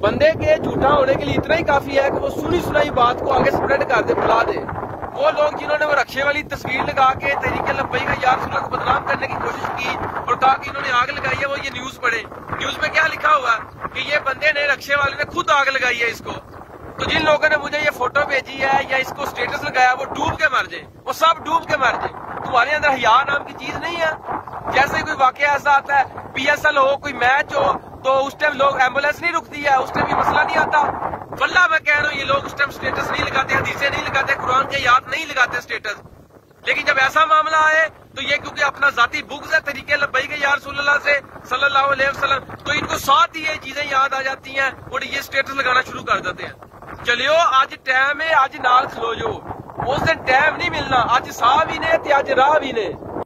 बंदे के झूठा होने के लिए इतना ही काफ़ी है कि वो सुनी सुनाई बात को आगे स्प्रेड कर दे फैला दे। वो लोग जिन्होंने वो रक्षे वाली तस्वीर लगा के तरीके लंबई का यार सुल्ला को बदनाम करने की कोशिश की और कहा कि इन्होंने आग लगाई है, वो ये न्यूज़ पढ़े। न्यूज़ में क्या लिखा हुआ कि ये बंदे ने रक्षे वाले ने खुद आग लगाई है इसको। तो जिन लोगों ने मुझे ये फ़ोटो भेजी है या इसको स्टेटस लगाया, वो डूब के मर जाए। वो सब डूब के मर जाए। तुम्हारे अंदर हया नाम की चीज़ नहीं है। जैसे कोई वाक्य ऐसा आता है पीएसएल हो, कोई मैच हो तो उस टाइम लोग एंबुलेंस नहीं रुकती है, उस टाइम ये मसला नहीं आता। वल्ला मैं कह रहा हूँ, ये लोग उस टाइम स्टेटस नहीं लगाते हदीसे नहीं लगाते, कुरान के याद नहीं लगाते स्टेटस लेकिन जब ऐसा मामला आए तो ये क्योंकि अपना जाती बुग्ज है, तरीके लब्बई के यार से वसल्लम। तो इनको साथ ही ये चीज़ें याद आ जाती हैं और ये स्टेटस लगाना शुरू कर देते हैं। चलियो, आज टाइम है, आज नाल खलो जो उस दिन टाइम नहीं मिलना, आज साह भी ने, ते आज राह भी ने।